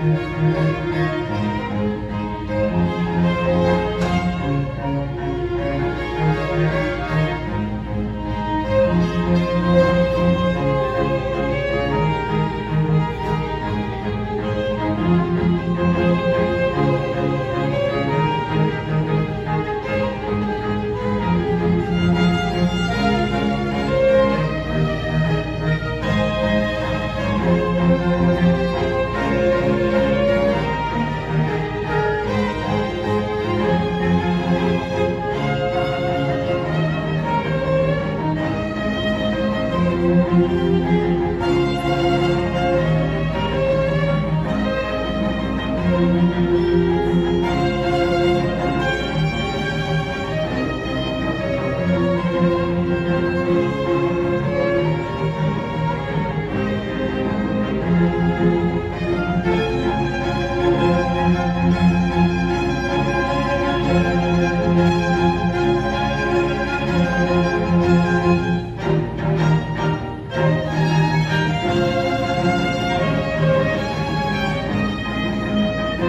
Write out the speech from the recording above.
Música